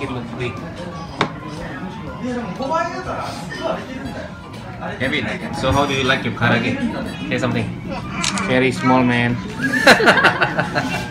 結構低い Kevin, so how do you like your karaage? Say something. Very small man.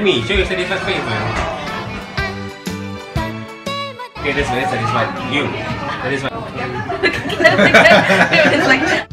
Amy, show your satisfaction, man. Okay, that's very satisfying. You. That is my.